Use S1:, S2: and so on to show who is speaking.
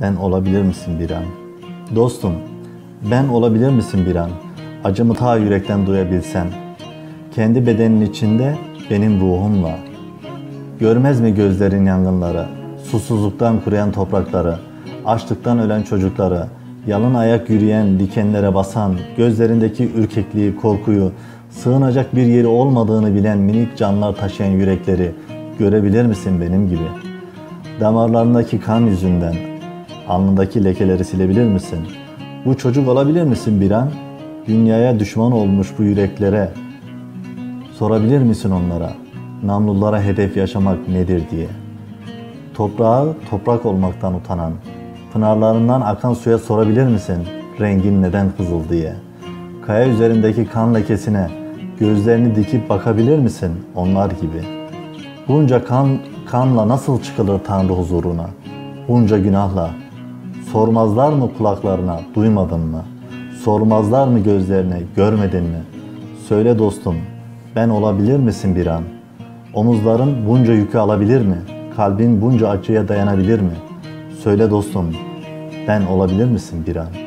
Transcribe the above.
S1: Ben olabilir misin bir an? Dostum, ben olabilir misin bir an? Acımı ta yürekten duyabilsen. Kendi bedenin içinde benim ruhumla. Görmez mi gözlerin yangınları, susuzluktan kuruyan toprakları, açlıktan ölen çocukları, yalın ayak yürüyen, dikenlere basan, gözlerindeki ürkekliği, korkuyu, sığınacak bir yeri olmadığını bilen minik canlar taşıyan yürekleri görebilir misin benim gibi? Damarlarındaki kan yüzünden alnındaki lekeleri silebilir misin? Bu çocuk olabilir misin bir an? Dünyaya düşman olmuş bu yüreklere sorabilir misin onlara? Namlulara hedef yaşamak nedir diye. Toprağı toprak olmaktan utanan, pınarlarından akan suya sorabilir misin? Rengin neden kızıl diye. Kaya üzerindeki kan lekesine gözlerini dikip bakabilir misin onlar gibi? Bunca kan kanla nasıl çıkılır Tanrı huzuruna? Bunca günahla sormazlar mı kulaklarına duymadın mı? Sormazlar mı gözlerine görmedin mi? Söyle dostum ben olabilir misin bir an? Omuzların bunca yükü alabilir mi? Kalbin bunca acıya dayanabilir mi? Söyle dostum ben olabilir misin bir an?